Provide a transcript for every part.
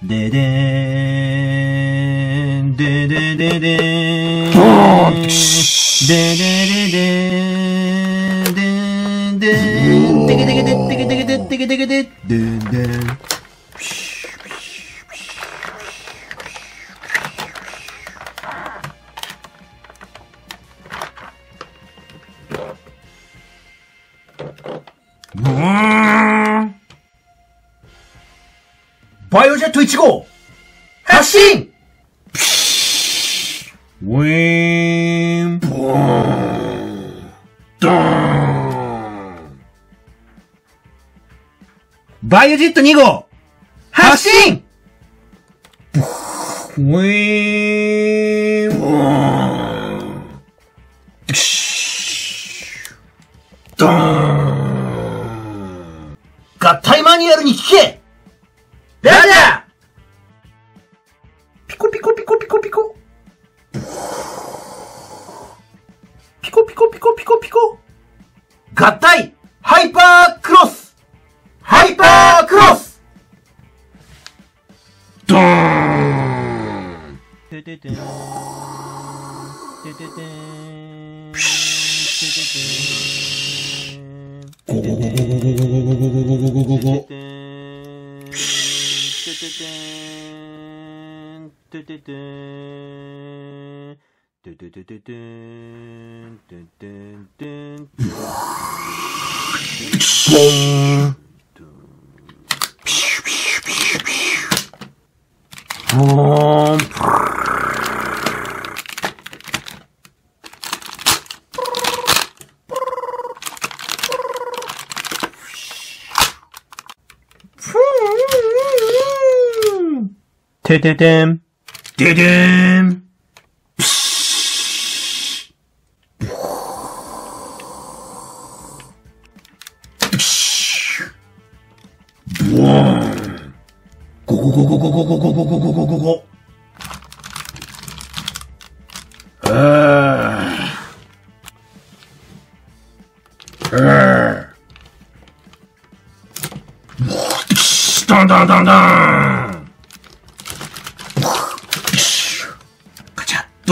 ででーん、ででででーん、ドーンででででーん、でーん、でーん、でけでけで、でけでけで、でけでけで、でん。でん。う1号発進ウィーン、ドーンバイオジェット2号発進ウィーン、ドーン合体マニュアルに聞けラジャーピコピコピコ。ピコピコピコピコピコ。合体ハイパークロスハイパークロスドーンててて。ててて。 뚜뚜뚜뚜 뚜뚜뚜뚜뚜 뚜뚜뚜뚜 Tiddidem. ででーん。ボーンゴゴゴゴゴゴゴゴゴゴゴゴゴゴあーあーダンダンダンダ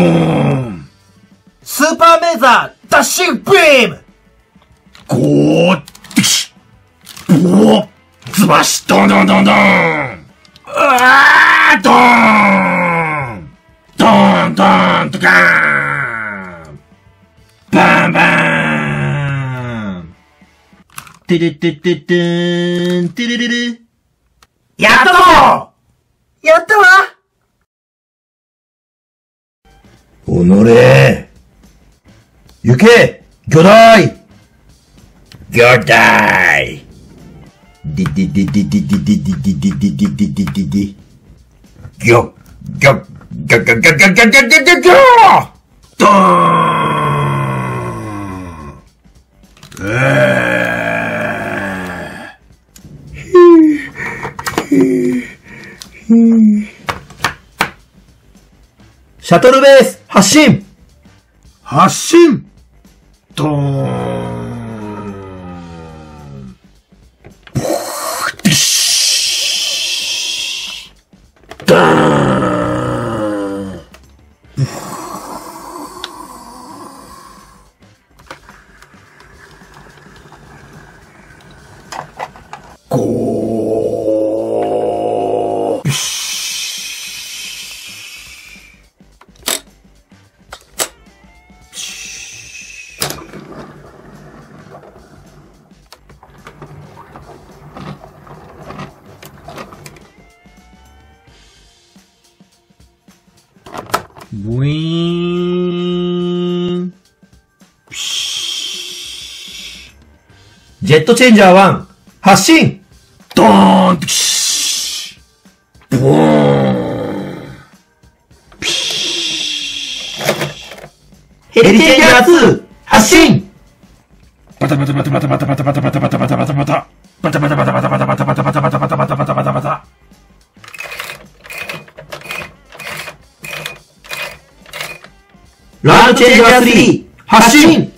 ーンスーパーメーザーダッシングビームゴーディシュボーズバシドンドンドンドンあードーンドーンドーンドカーンバンバーンてれてててん。てれれれ。やったぞやったわおのれ行け！魚大魚大ディディディディディディディディディディディディディディディディギョギョギョギョシャトルベース発進。発進。ブイーン。ジェットチェンジャー1、発進。ドーン。ピシーボーン。ピシヘリテンジャー2、発進。バタバタバタバタバタバタバタバタバタバタバタバタバタバタバタチェンジャー。3発進。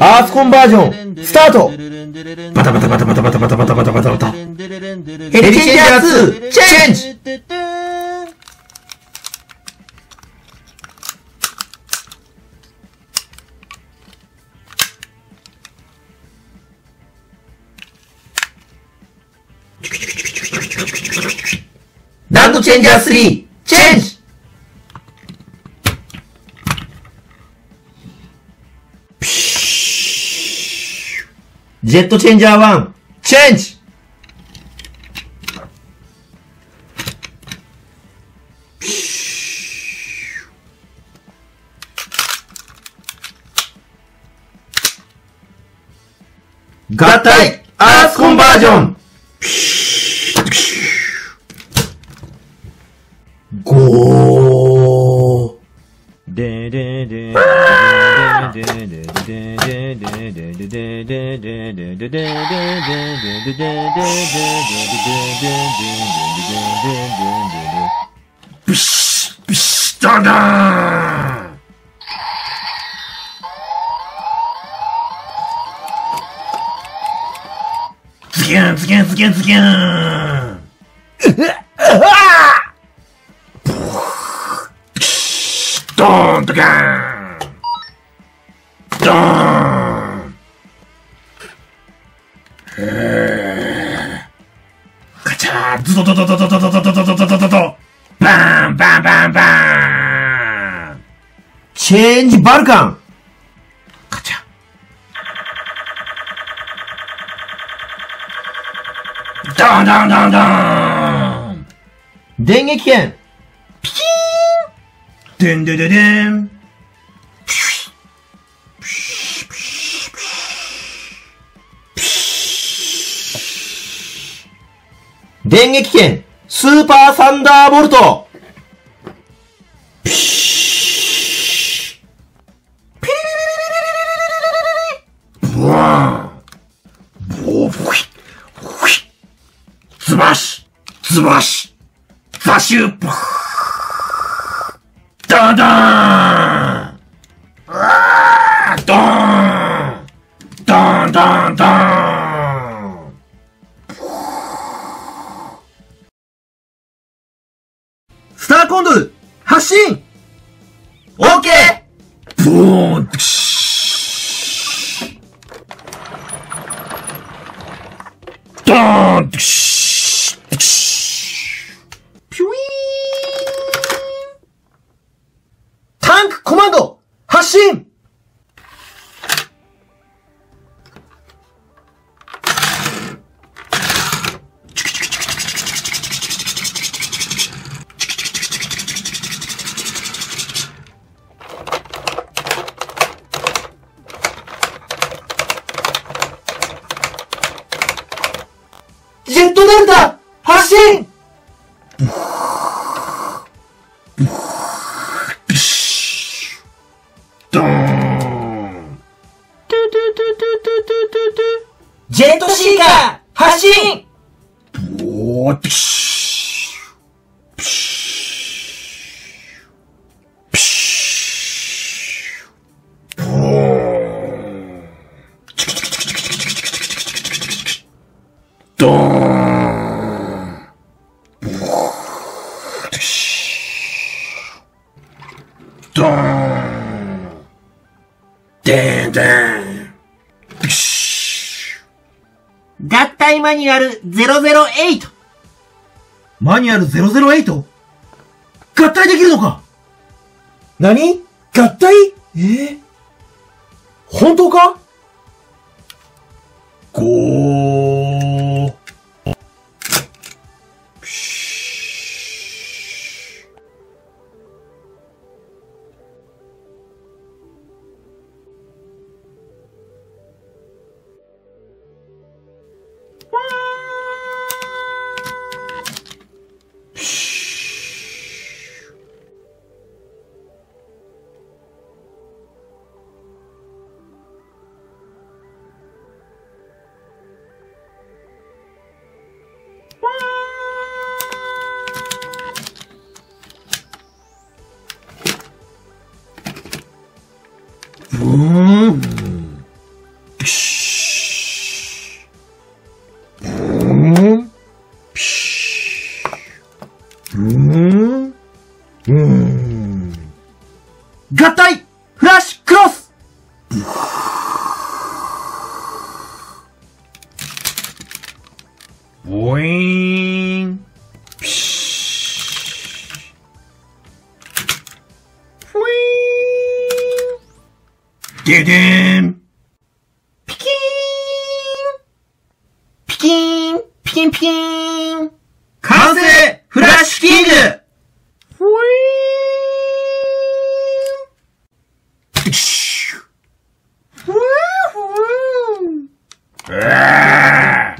アースコンバージョンスタート。バタバタバタバタバタバタバタバタバタバタヘリチェンジャー2チェンジドチェンジャー3チェンジ。ジェットチェンジャー1チェンジ。合体アースコンバージョン。ゴー。でででビシッビシッダンダンズキュンズキュンズキュンズキュンドーン。ドカーン。ドー。ンへーカチャー。ズドドドドドドドドドドドドドドド。バーンバンバンバーン。チェンジバルカン。カチャ。ドンドンドンドン。電撃剣でんでででん。電撃剣スーパーサンダーボルト。ズバシズバシザシュージェットデルタ発進！マニュアル008マニュアル 008? 合体できるのか？何？合体？え？ー本当か？ゴー。Ooh.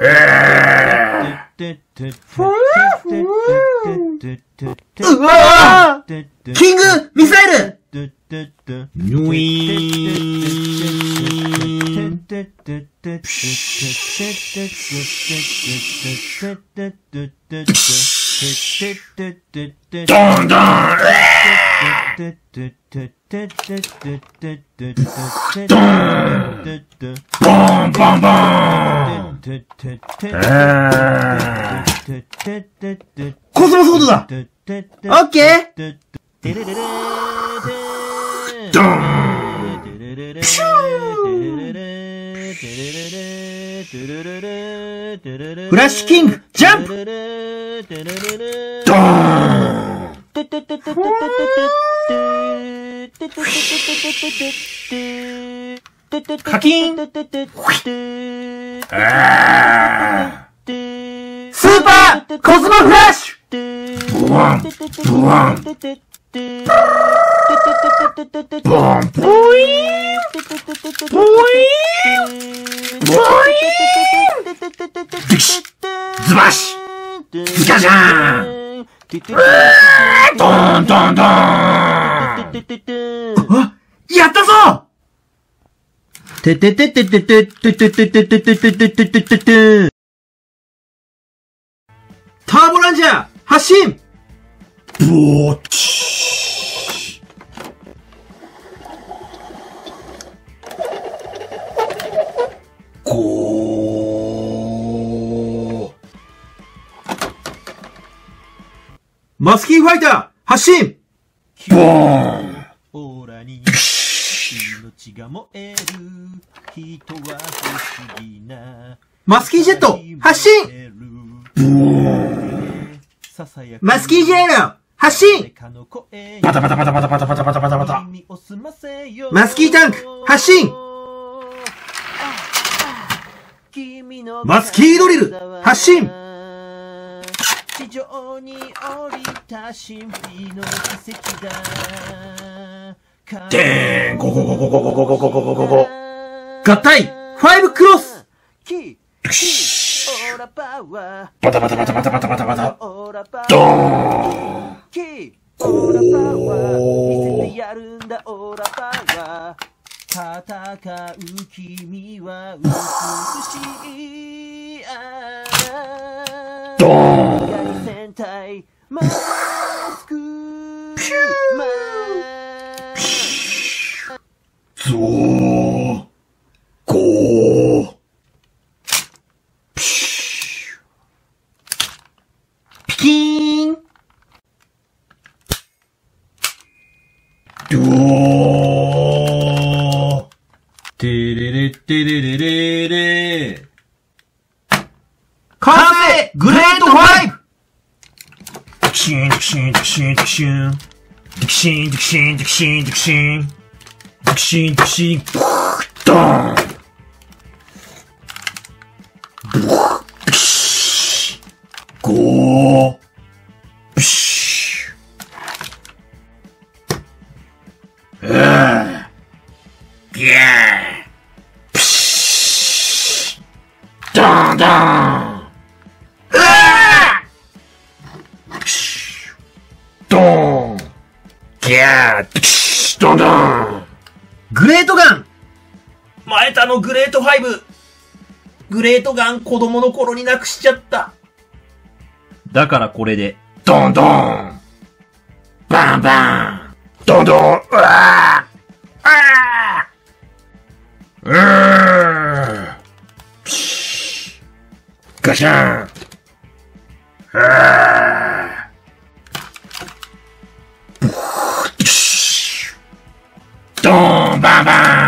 ええー、うわキングミサイル。ニュイーン。ドンドン。ーンボンボン。あー。コスモソードだオッケードンシュー。フラッシュキングジャンプドーン。カキンあスーパーコスモフラッシュー。ボワン。ボワン。ボン。ボイーン。ボイーン。ボイーン。ビシッ。ズバシ。ズカジャーン。ドンドンドン。あやったぞててててててててててててててててててターボランジャー発進ボーチ。ゴマスキーファイター発進ボーン。オーラに命が燃える。人は不思議な。マスキージェット発進マスキージェット発進バタバタバタバタバタバタバタバタバタ。マスキータンク発進マスキードリル発進地上に降りた神秘の奇跡だでーん、ゴゴゴゴゴゴゴゴゴゴゴゴゴ。合体ファイブクロスキーキーオーラパワーバタバタバタバタバタバタバタ。ドーン。キー戦う君は美しいドーン。光戦隊マスク。マゾー。ゴー。ピシピキーンュ。ドー。てれれってれれれれ完成グレートファイブデキシーン、デキシーン、デキシーン、デキシーン。デキシーン、デキシーン、デキシーン、デキシーン。デキシーン、デキシーン、ブードーン。ブーデキシー。ゴー。グレートガン子供の頃になくしちゃった。だからこれで、ドンドン。バンバン。ドンドン。うわー。あーうーガシャン。あードン。バンバ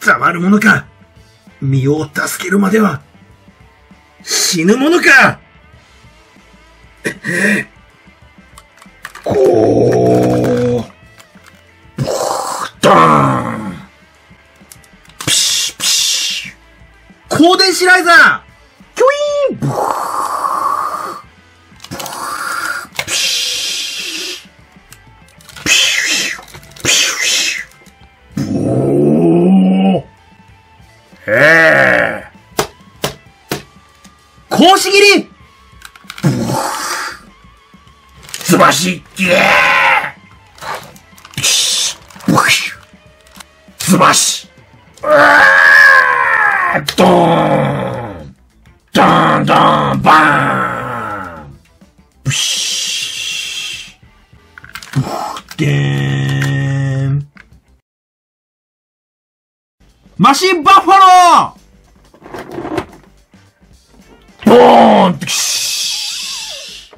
たまるものか。身を助けるまでは、死ぬものか。格子切り。すばしぎーピシュすばしうードーンドーン。ドーンバーン。ブシッ。でーん。マシンバッファロー。ボーンピシッ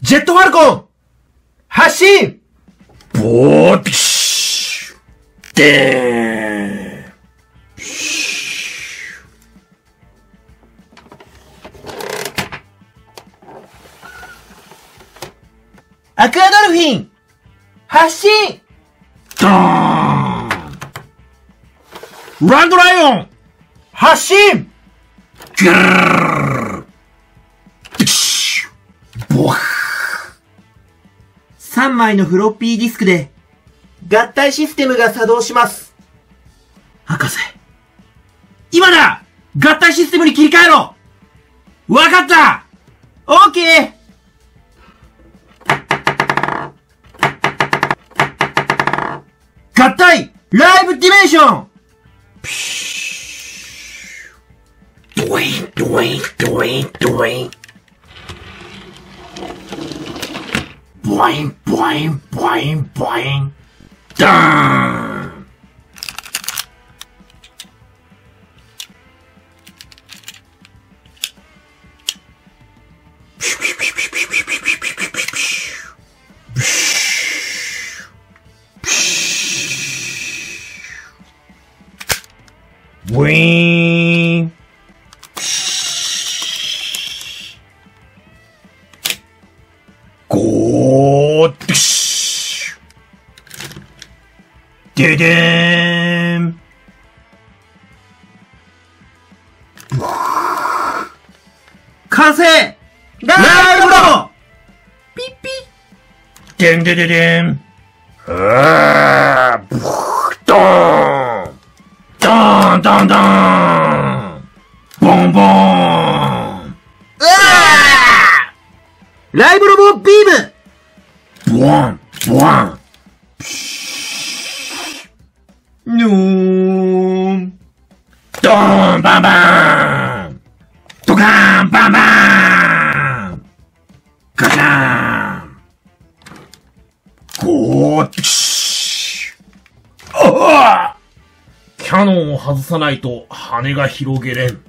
ジェットファルコン発進ボーッピシッでーんアクアドルフィン。発進。ドーン。ランドライオン。発進。ギュー。ピシッ。ボワ !3 枚のフロッピーディスクで合体システムが作動します。博士。今だ。合体システムに切り替えろ。わかった。オーケー合体ライブディメンションドインドインドインドインボインボインボインボインダーン完成。ライブロピッピでんでででんあーブードーン。ドーンドーンドー外さないと羽が広げれん。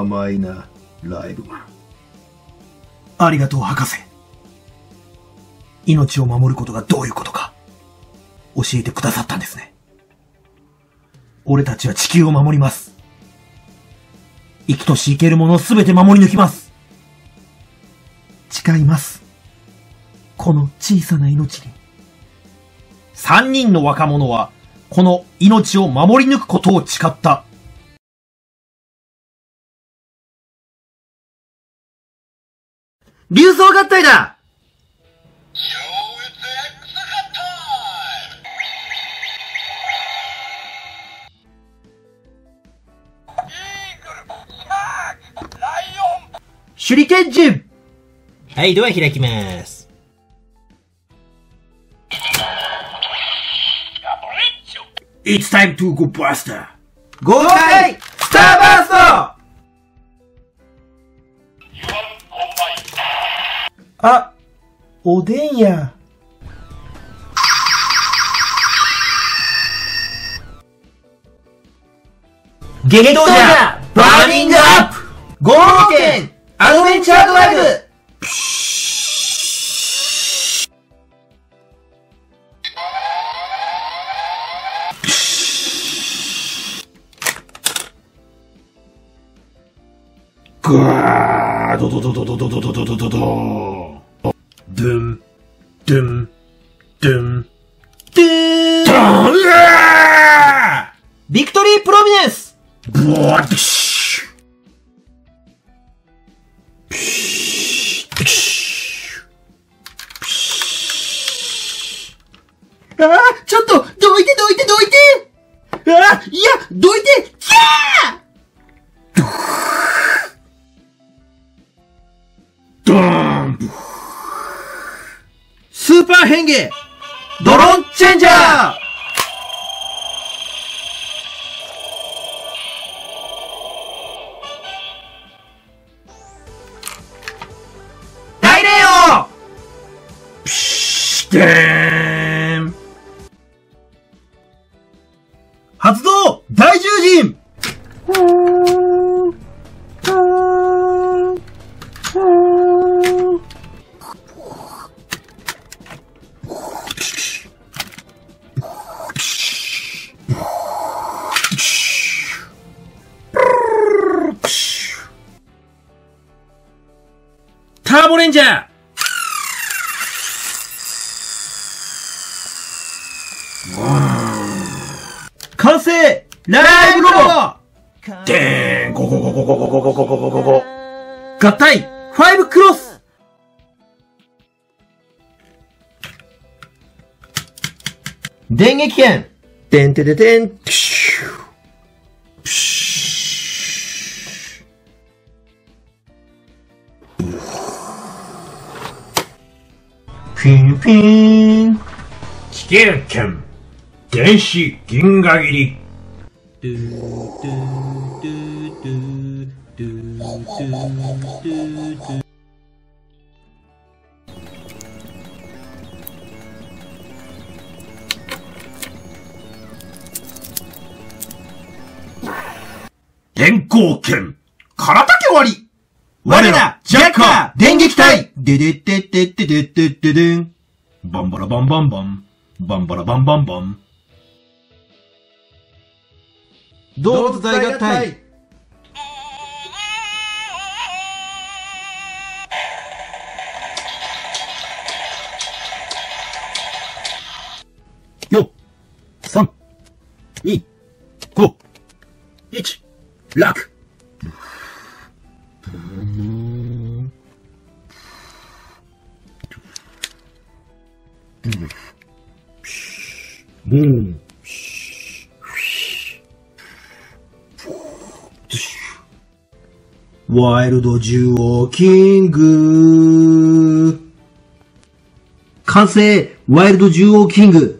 甘いな、ライブマン。ありがとう、博士。命を守ることがどういうことか、教えてくださったんですね。俺たちは地球を守ります。生きとし生けるものをすべて守り抜きます。誓います。この小さな命に。三人の若者は、この命を守り抜くことを誓った。流走合体だ手裏剣陣はい、では開きます。It's time to go buster! 豪快スターバーストあ、おでんや。激闘者バーニングアップ。合同剣アドベンチャードライブ。ぐわードドドドドドドドドドドドドゥン、ドゥン、ドゥン、トゥーンビクトリープロミネンスーブワッチェンジャー大霊王プシュー電撃剣てんてててんピシュピシピンピン。地形剣電子銀河切り。ドゥドゥドゥドゥドゥドゥドゥドゥ電光剣空竹割り。我ら、ジャッカー。電撃隊。ででってってってってってってで。ん。バンバラバンバンバン。バンバラバンバンバン。動物大合体。4、3、2、5、1、楽。うん。ワイルド獣王キング完成ワイルド獣王キング